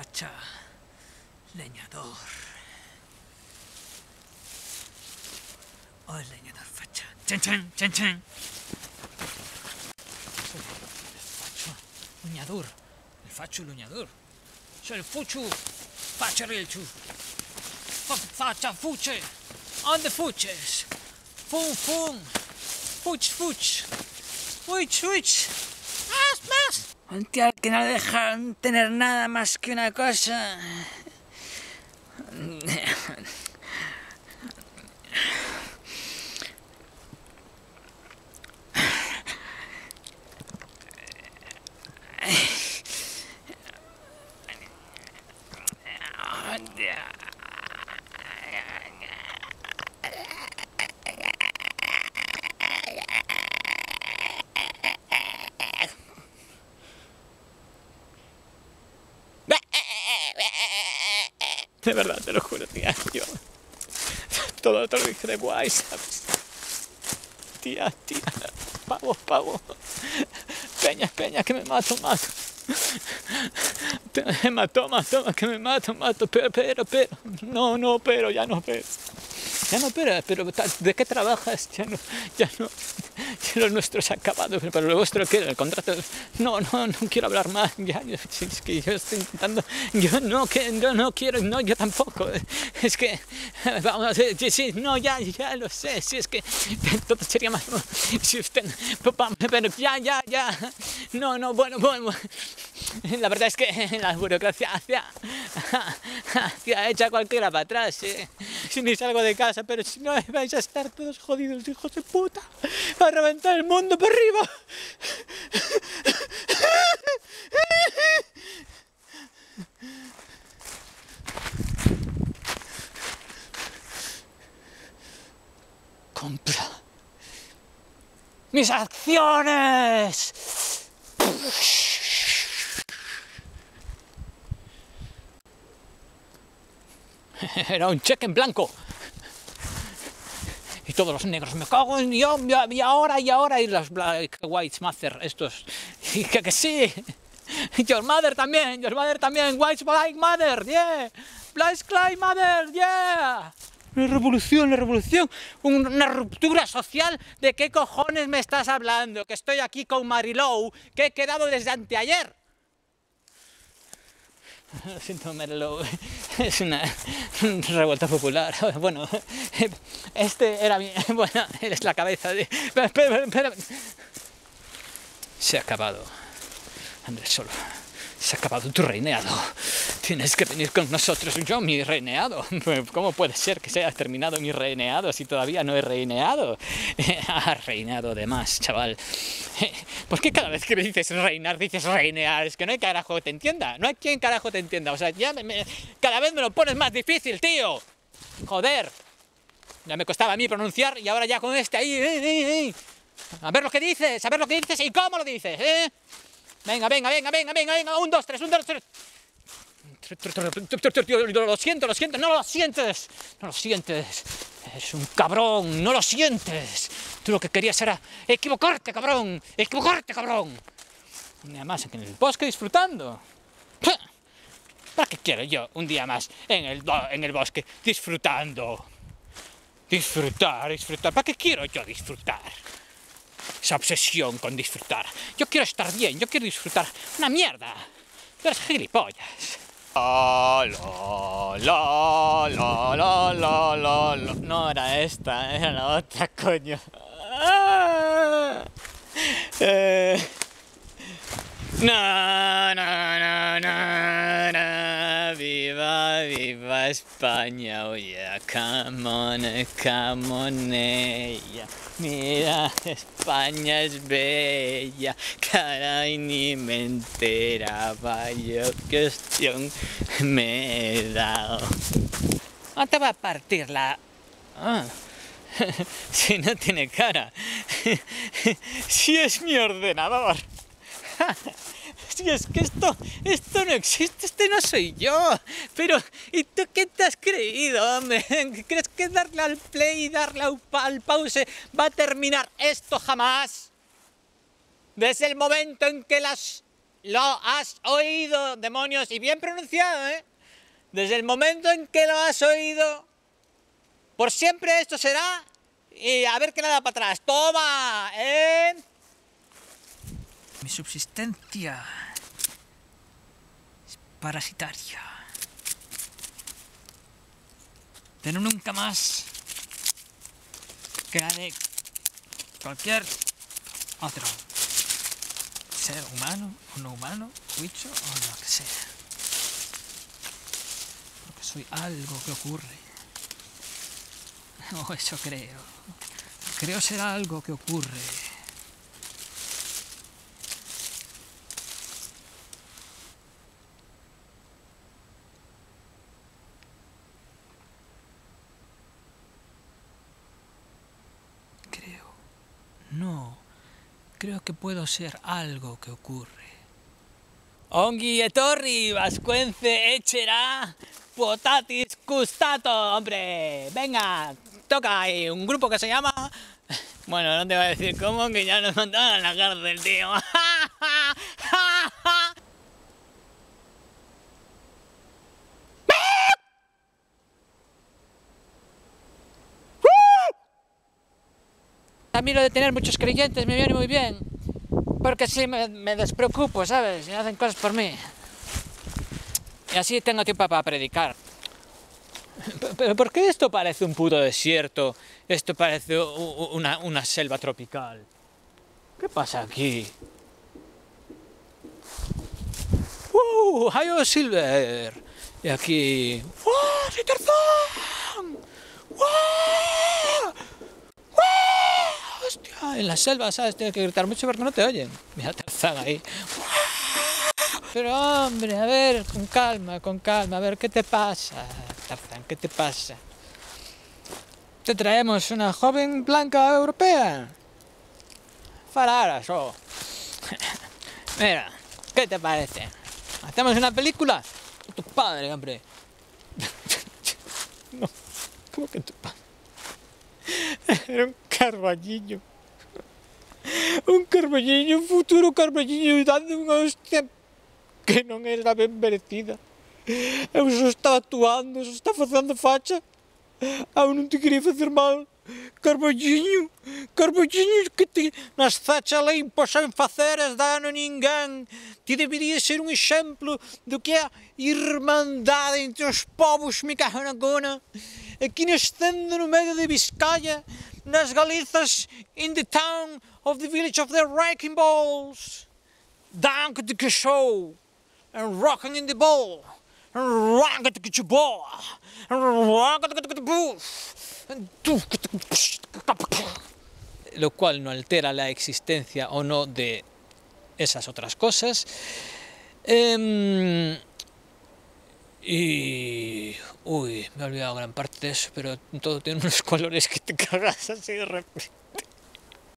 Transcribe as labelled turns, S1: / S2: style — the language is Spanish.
S1: facha. Leñador. Oh, el leñador facha. Chan, chan, chan, chan. El facho luñador. El facho luñador. Soy el fuchu. Facha rilchu. Fa- Facha fuche. On fuches. Fum, fum. Fuch, fuch. Fuch, fuch. Más, más. Un al que no le dejan tener nada más que una cosa. De verdad, te lo juro, tía. Yo. Todo te lo dije de guay, ¿sabes? Tía, tía. Pavo, pavo. Peña, peña, que me mato, mato. Te- Toma, que me mato, mato. Pero, pero, pero. No, no, pero, ya no, pero. Ya no, pero, ¿de qué trabajas? Ya no, ya no. Ya lo nuestro se ha acabado, pero, lo vuestro, ¿qué? El contrato. No, no, no quiero hablar más. Ya, es que yo estoy intentando. Yo no, que, yo no quiero, no, yo tampoco. Es que. Vamos, eh, sí, sí, no, ya, ya lo sé. Si es que todo sería más. Si usted. Papá, pero ya, ya, ya. No, no, bueno, bueno. La verdad es que la burocracia hacia, hacia echa cualquiera para atrás. ¿eh? Ni salgo de casa, pero si no vais a estar todos jodidos, hijos de puta. Va a reventar el mundo por arriba. Compra mis acciones. Era un cheque en blanco. Y todos los negros me cago y ahora, y ahora, y los Black White Mother, estos. Y que, que sí. Your mother también, your mother también, White Black Mother, yeah. Black Lives Mother, yeah. La revolución, la revolución, Un- una ruptura social. ¿De qué cojones me estás hablando? Que estoy aquí con Marilou, que he quedado desde anteayer. Siento, Marilou, es una revuelta popular. Bueno, este era mi... Bueno, eres la cabeza de... Espera. Se ha acabado. Andrés Solo. Se ha acabado tu reinado. Tienes que venir con nosotros. Yo, mi reinado. ¿Cómo puede ser que se haya terminado mi reinado si todavía no he reineado? Has reinado de más, chaval. ¿Por qué cada vez que dices reinar dices reinear? Es que no hay carajo que te entienda. No hay quien carajo te entienda. O sea, ya me- me- cada vez me lo pones más difícil, tío. Joder. Ya me costaba a mí pronunciar y ahora ya con este ahí. eh, eh, eh. A ver lo que dices, a ver lo que dices y cómo lo dices, ¿eh? Venga, venga, venga, venga, venga, venga. Un, dos, tres, un, dos, tres. Lo siento, lo siento, no lo sientes. No lo sientes. Es un cabrón, no lo sientes. Tú lo que querías era equivocarte, cabrón. Equivocarte, cabrón. Y además en el bosque disfrutando. ¿Para qué quiero yo un día más en el, en el bosque disfrutando? Disfrutar, disfrutar. ¿Para qué quiero yo disfrutar? Esa obsesión con disfrutar. Yo quiero estar bien, yo quiero disfrutar. Una mierda. Tú eres gilipollas. La, la, la, la, la, la. No era esta, era la otra, coño. Ah. Eh. No, no, no, no, no. Viva, viva España, oye, come on, come on, ella. Mira, España es bella, caray, ni me enteraba yo qué opción me he dado. No te va a partir la... Ah. si no tiene cara. si es mi ordenador. Si es que esto, esto no existe, este no soy yo. Pero, ¿y tú qué te has creído, hombre? ¿Crees que darle al play y darle al pa- al pause va a terminar esto jamás? Desde el momento en que las lo has oído, demonios, y bien pronunciado, ¿eh? Desde el momento en que lo has oído, por siempre esto será, y a ver qué nada para atrás. ¡Toma! ¿eh? Mi subsistencia es parasitaria. Pero nunca más crearé cualquier otro ser humano o no humano, bicho o lo que sea. Porque soy algo que ocurre. O eso creo. Creo ser algo que ocurre. Creo. No. Creo que puedo ser algo que ocurre. Ongi etorri, vascuence echera, potatis gustato, hombre. Venga, toca ahí un grupo que se llama... Bueno, no te voy a decir cómo, que ya nos mandaron a la cárcel, tío. A lo de tener muchos creyentes me viene muy bien, porque así me, me despreocupo, ¿sabes? Y hacen cosas por mí. Y así tengo tiempo para predicar. ¿Pero por qué esto parece un puto desierto? Esto parece una, selva tropical. ¿Qué pasa aquí? ¡Uh! ¡Hayo Silver! Y aquí... ¡Wow! ¡Sitterfang! ¡Wow! ¡Hostia! En la selva, ¿sabes? Tienes que gritar mucho porque no te oyen. Mira Tarzán ahí. Pero hombre, a ver, con calma, con calma, a ver, ¿qué te pasa? Tarzán, ¿qué te pasa? Te traemos una joven blanca europea. Fararas, oh. Mira, ¿qué te parece? ¿Hacemos una película? Tu padre, hombre. no, ¿cómo que tu padre? Era un carballillo. um Carvalhinho, um futuro Carvalhinho, dando um step que não era bem merecida. Eu só estava atuando, eu já estava fazendo faixa. Eu não te queria fazer mal. Carvalhinho, Carvalhinho, que te... nas fachas ali possam fazer dano a ninguém. Te deveria ser um exemplo do que é a irmandade entre os povos, me carregona. Aqui nascendo no meio de Biscaia, nas Galizas, in the town of the village of the Wrecking Balls. Dank de show and rocking in the ball, and rocking the ball, and rocking the ball. Lo cual no altera la existencia o no de esas otras cosas. Eh, y... Uy, me he olvidado gran parte de eso, pero todo tiene unos colores que te cagas así de repente.